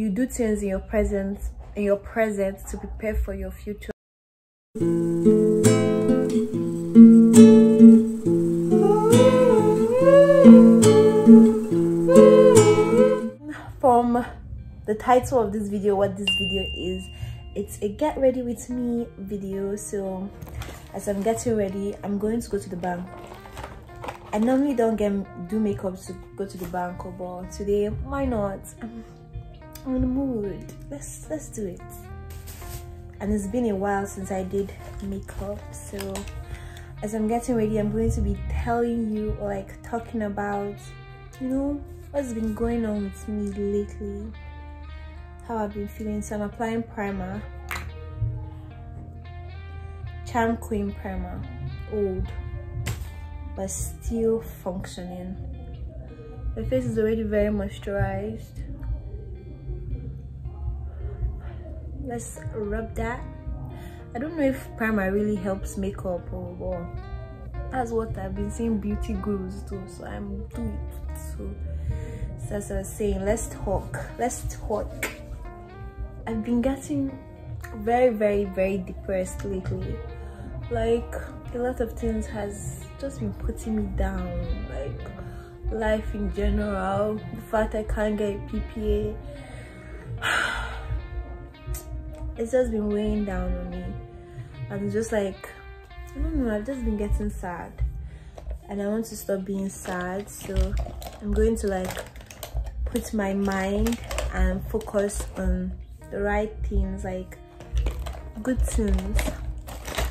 you do things in your present in your present to prepare for your future. From the title of this video what this video is it's a get ready with me video. So as i'm getting ready i'm going to go to the bank. I normally don't get do makeup to go to the bank but today why not i'm in the mood. Let's let's do it. And it's been a while since i did makeup so as i'm getting ready i'm going to be telling you like talking about you know what's been going on with me lately. How i've been feeling. So i'm applying primer. Charm queen primer. Old but still functioning. My face is already very moisturized let's rub that. I don't know if primer really helps makeup or what. That's what i've been seeing beauty gurus do so i'm doing it so so as i was saying let's talk let's talk. I've been getting very very very depressed lately. Like a lot of things has just been putting me down like life in general the fact i can't get ppa it's just been weighing down on me. I'm just like i don't know i've just been getting sad. And i want to stop being sad so i'm going to like put my mind and focus on the right things like good things.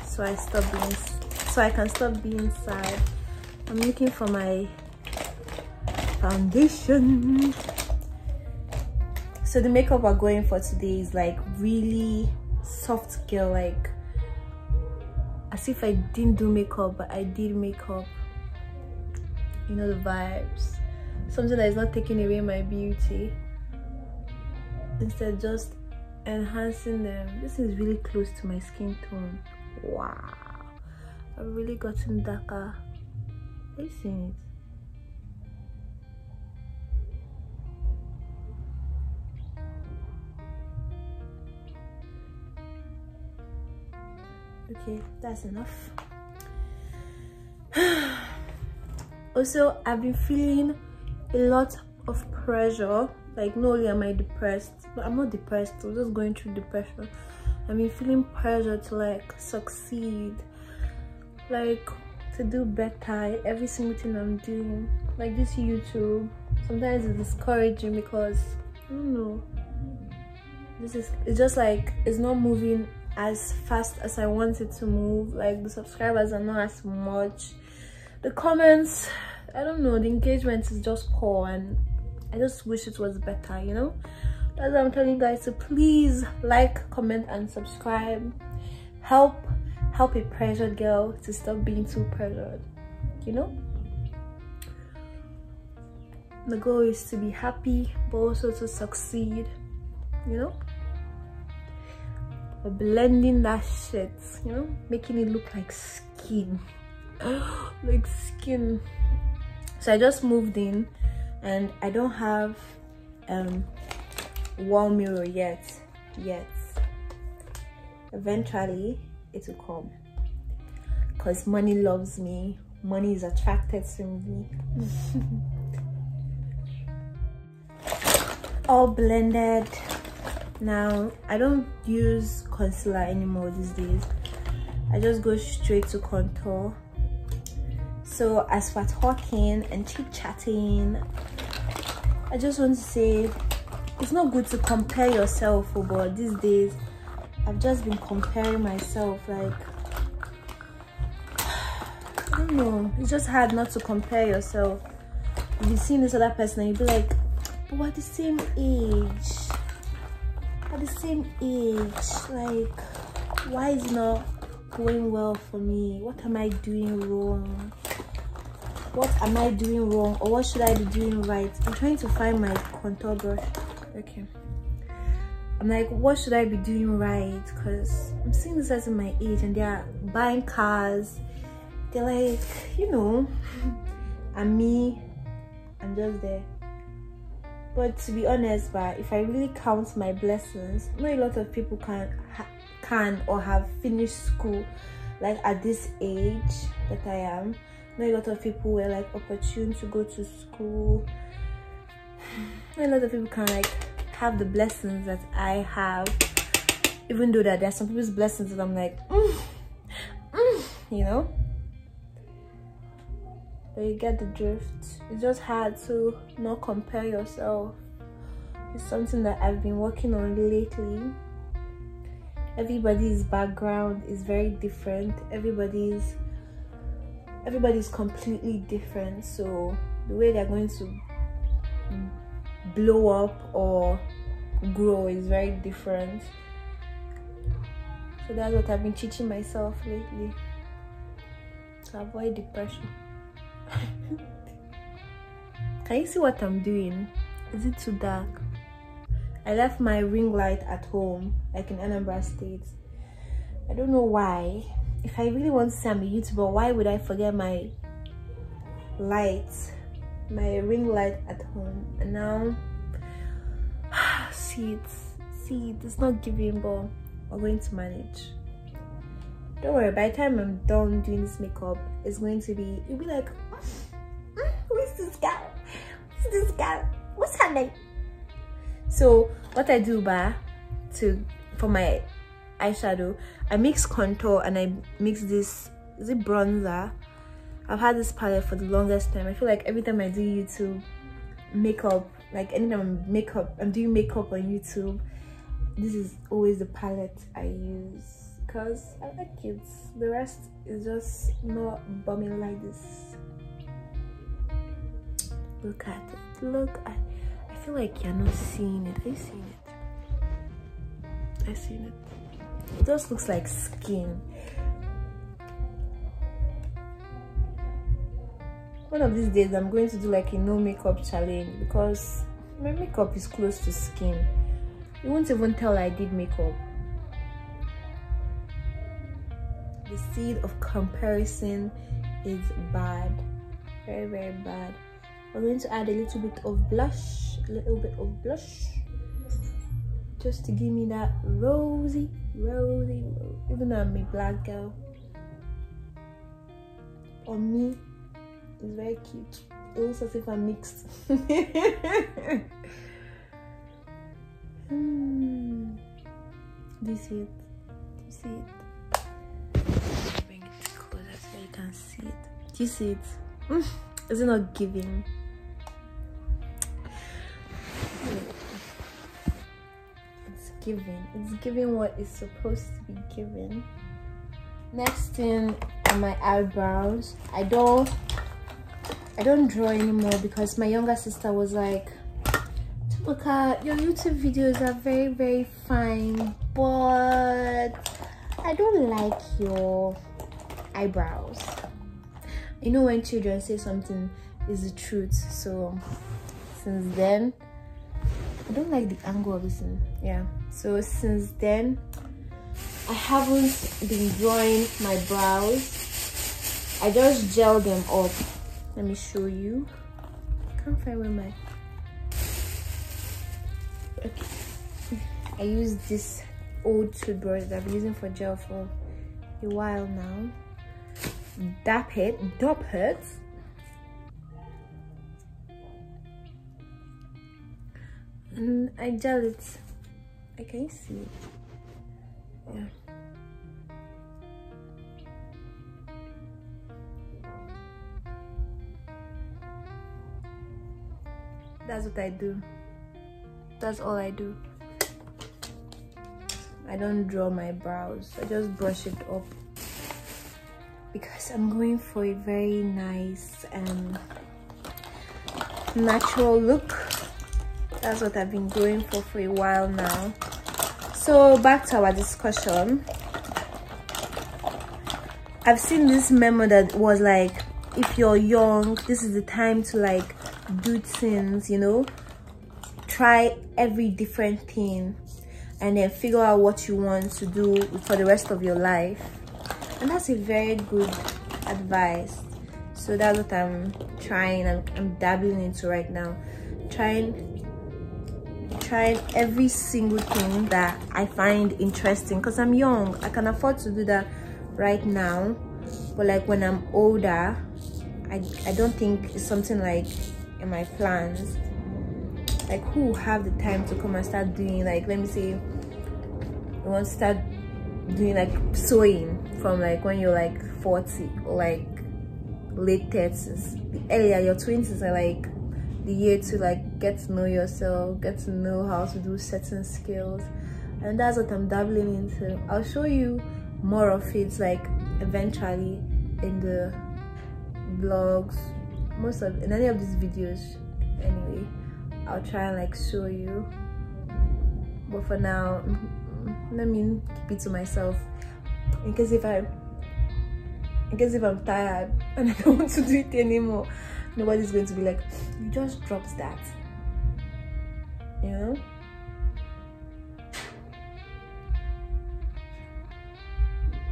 So i stop being so i can stop being sad. I'm looking for my foundation so the makeup we're going for today is like really soft girl like as if i didn't do makeup but i did makeup. You know the vibes. Something that is not taking away my beauty. Instead just enhancing them. This is really close to my skin tone. Wow. I've really gotten darker. Are you seeing it okay that's enough. Also i've been feeling a lot of pressure. Like not only am i depressed but i'm not depressed i'm just going through depression. I've been feeling pressure to like succeed like to do better every single thing i'm doing. Like this youtube sometimes it's discouraging because i don't know. This is it's just like it's not moving as fast as I wanted to move like the subscribers are not as much. The comments I don't know the engagement is just poor and I just wish it was better you know? That's why I'm telling you guys to please like comment and subscribe. Help help a pressured girl to stop being too pressured you know? The goal is to be happy but also to succeed you know blending that shit you know? Making it look like skin. Like skin. So i just moved in and i don't have um wall mirror yet yet. Eventually it will come. Because money loves me. Money is attracted to me. All blended now i don't use concealer anymore these days. I just go straight to contour. So as for talking and chit chatting i just want to say it's not good to compare yourself oh, but these days i've just been comparing myself like i don't know. It's just hard not to compare yourself. If you see this other person and you be like but we're the same age at the same age like why is not going well for me? What am i doing wrong? What am i doing wrong or what should i be doing right? I'm trying to find my contour brush. Okay. I'm like what should i be doing right? Because i'm seeing this as my age and they're buying cars. They're like you know and me i'm just there but to be honest but if i really count my blessings not a lot of people can can or have finished school like at this age that i am. Not a lot of people were like opportune to go to school. Not a lot of people can like have the blessings that i have. Even though that there's some people's blessings that i'm like mm, mm, you know but you get the drift. It's just hard to not compare yourself. It's something that i've been working on lately. Everybody's background is very different. Everybody's everybody's completely different. So the way they're going to blow up or grow is very different. So that's what i've been teaching myself lately. To avoid depression can you see what i'm doing? Is it too dark? I left my ring light at home like in anambra state. I don't know why. If i really want to say i'm a youtuber why would i forget my light my ring light at home? And now see it see it it's not giving but we're going to manage. Don't worry by the time i'm done doing this makeup it's going to be it'll be like this girl? what's happening so what i do ba to for my eyeshadow i mix contour and i mix this is it bronzer i've had this palette for the longest time i feel like every time i do youtube makeup like anytime i'm makeup i'm doing makeup on youtube this is always the palette i use because I like it. The rest is just not bumming like this. Look at it. Look at I feel like you're not seeing it. Are you seeing it? I seen it. It just looks like skin. One of these days I'm going to do like a no makeup challenge because my makeup is close to skin. You won't even tell I did makeup. the seed of comparison is bad very very bad we're going to add a little bit of blush a little bit of blush just to give me that rosy rosy even though i'm a black girl on me it's very cute it looks as if i'm mixed hmm. do you see it do you see it bring it closer so you can see it. Do you see it? Mm, is it not giving? It's giving. It's giving what is supposed to be given. Next thing are my eyebrows. I don't I don't draw anymore because my younger sister was like Tubuka, uh, your YouTube videos are very very fine but I don't like your eyebrows you know when children say something is the truth so since then i don't like the angle of this thing yeah. So since then i haven't been drawing my brows. I just gel them up. Let me show you. I can't find where my okay. I use this old toothbrush that i've been using for gel for a while now. Dap it, dop it. And I gel it. I can see. Yeah. That's what I do. That's all I do. I don't draw my brows. I just brush it up because I'm going for a very nice and natural look that's what I've been going for for a while now. So back to our discussion. I've seen this memo that was like if you're young this is the time to like do things you know? Try every different thing and then figure out what you want to do for the rest of your life. And that's a very good advice. So that's what i'm trying I'm, I'm dabbling into right now. Trying trying every single thing that I find interesting because I'm young. I can afford to do that right now. But like when I'm older, I, I don't think it's something like in my plans. Like who have the time to come and start doing like let me say you want to start doing like sewing from like when you're like 40 or like late 30s. The earlier your 20s are like the year to like get to know yourself get to know how to do certain skills. And that's what i'm dabbling into. I'll show you more of it like eventually in the vlogs most of in any of these videos. Anyway i'll try and like show you. But for now mm, let me keep it to myself. In case if i in case if i'm tired and i don't want to do it anymore nobody's going to be like you just dropped that. You know?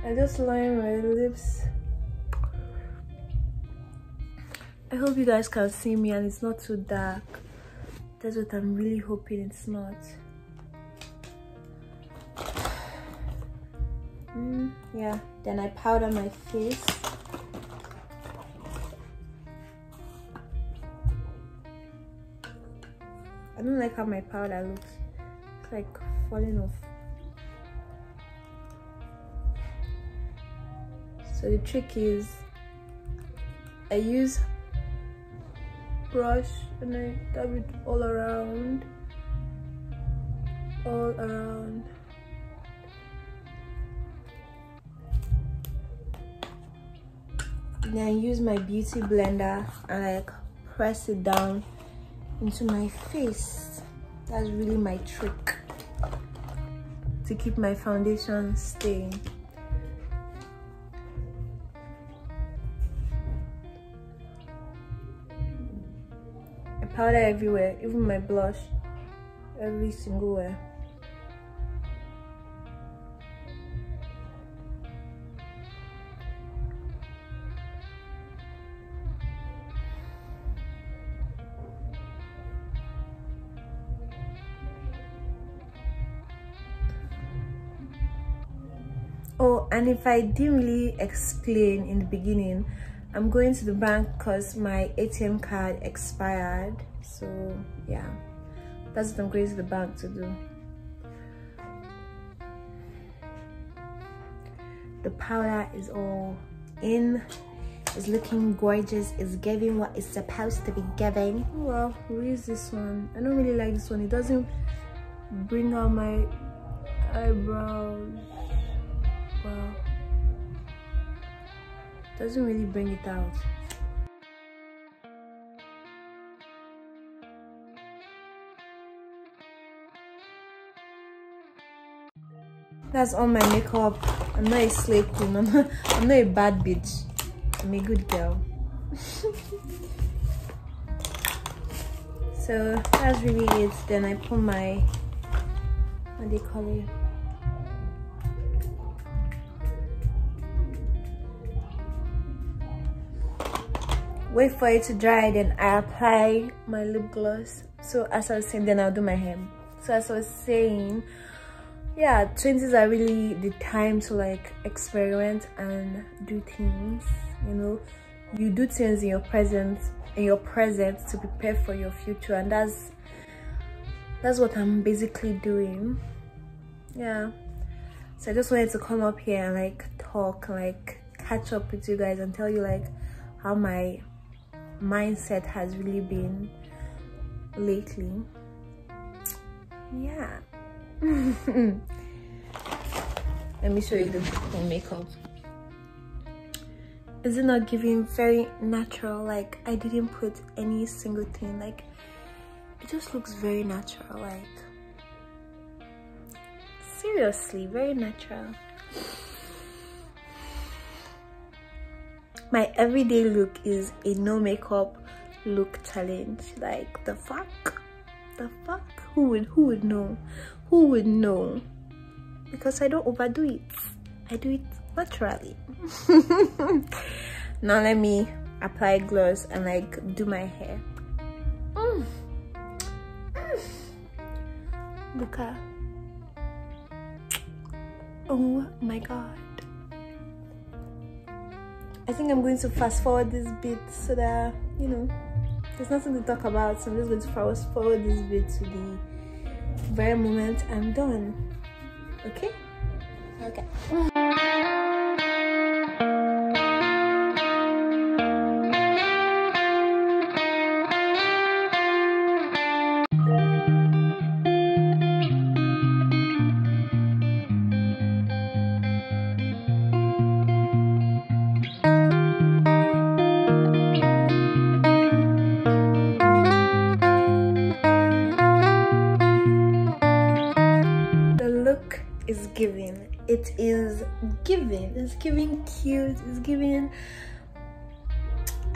I just line my lips. I hope you guys can see me and it's not too dark. That's what I'm really hoping it's not. Mm, yeah. Then I powder my face I don't like how my powder looks. It's like falling off. So the trick is I use brush and I dab it all around. All around. Then I use my beauty blender and like press it down into my face. That's really my trick. To keep my foundation staying. I powder everywhere even my blush. Every single way oh and if i really explain in the beginning i'm going to the bank because my atm card expired. So yeah. That's what i'm going to the bank to do. The powder is all in. It's looking gorgeous. It's giving what it's supposed to be giving. Well who is this one? I don't really like this one. It doesn't bring out my eyebrows doesn't really bring it out. That's all my makeup. I'm not a slay queen. I'm not, I'm not a bad bitch. I'm a good girl. So that's really it. Then i put my what do you call it wait for it to dry then i apply my lip gloss. So as i was saying then i'll do my hair. So as i was saying yeah 20s are really the time to like experiment and do things you know. You do things in your present in your present to prepare for your future and that's that's what i'm basically doing. Yeah. So i just wanted to come up here and like talk like catch up with you guys and tell you like how my mindset has really been lately. Yeah. Let me show you the makeup. Is it not giving very natural? Like i didn't put any single thing. Like it just looks very natural like seriously very natural my everyday look is a no makeup look challenge. Like the fuck? The fuck? Who would who would know? Who would know? Because i don't overdo it. I do it naturally. Now let me apply gloss and like do my hair. Mm. Mm. look oh my god I think I'm going to fast forward this bit so that you know there's nothing to talk about so I'm just going to fast forward this bit to the very moment I'm done. Okay? Okay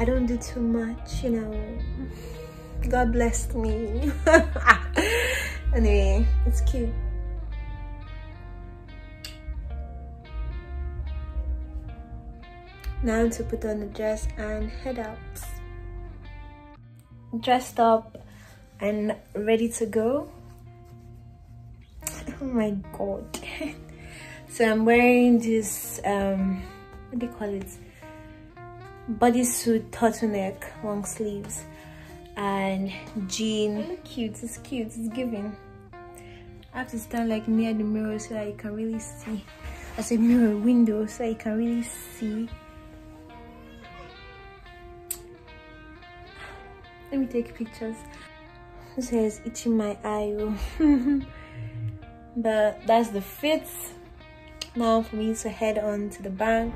i don't do too much you know. God blessed me. Anyway it's cute. Now to put on the dress and head out. Dressed up and ready to go. Oh my god. So i'm wearing this um what do you call it bodysuit turtleneck long sleeves and jean. Cute it's cute it's giving. I have to stand like near the mirror so that you can really see. As a mirror window so you can really see. Let me take pictures. This says itching my eye oh? but that's the fit now for me to head on to the bank